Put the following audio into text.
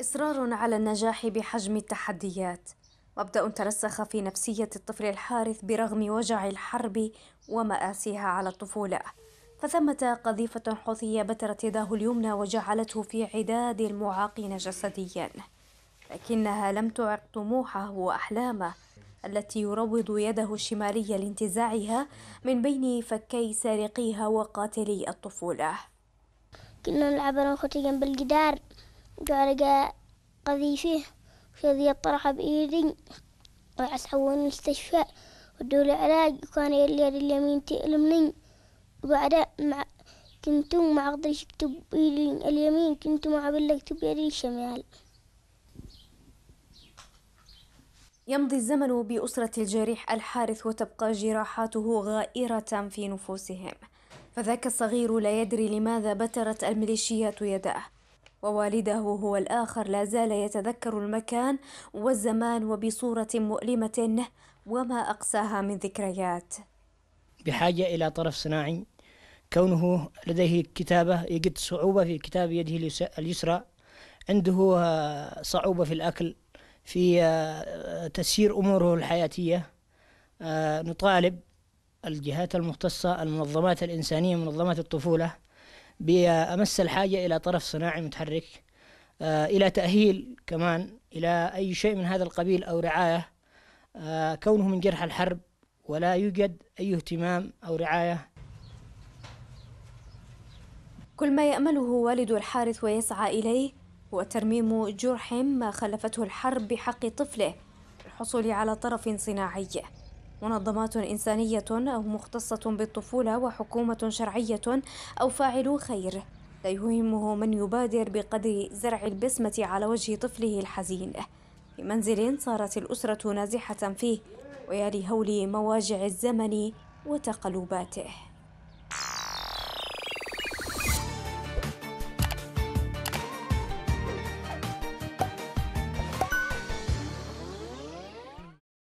إصرار على النجاح بحجم التحديات. مبدأ ترسخ في نفسية الطفل الحارث برغم وجع الحرب ومآسيها على الطفولة. فثمة قذيفة حوثية بترت يداه اليمنى وجعلته في عداد المعاقين جسديا. لكنها لم تعق طموحه وأحلامه التي يروض يده الشمالية لانتزاعها من بين فكي سارقيها وقاتلي الطفولة. كنا نلعب أنا وأخوتي جنب الجدار. قال قذيفة وشذي يطرح بإيدي. وأسحبوا المستشفى ودوا لي علاج وكان اليد اليمين تألمني. وبعد مع كنت ما أقدرش أكتب بإيدي. اليمين كنت ما أقدر أكتب بيدي الشمال. يمضي الزمن بأسرة الجريح الحارث وتبقى جراحاته غائرة في نفوسهم. فذاك الصغير لا يدري لماذا بترت الميليشيات يداه. ووالده هو الآخر لا زال يتذكر المكان والزمان وبصورة مؤلمة وما أقساها من ذكريات. بحاجة إلى طرف صناعي كونه لديه كتابة يجد صعوبة في كتاب يده اليسرى عنده صعوبة في الأكل في آه، تسيير أموره الحياتية آه، نطالب الجهات المختصة المنظمات الإنسانية منظمات الطفولة بأمس الحاجة إلى طرف صناعي متحرك آه، إلى تأهيل كمان إلى أي شيء من هذا القبيل أو رعاية كونه من جرح الحرب ولا يوجد أي اهتمام أو رعاية. كل ما يأمله والد الحارث ويسعى إليه هو ترميم جرح ما خلفته الحرب بحق طفله للحصول على طرف صناعي. منظمات إنسانية أو مختصة بالطفولة وحكومة شرعية أو فاعلو خير. لا يهمه من يبادر بقدر زرع البسمة على وجه طفله الحزين. في منزل صارت الأسرة نازحة فيه ويا لهول مواجع الزمن وتقلباته.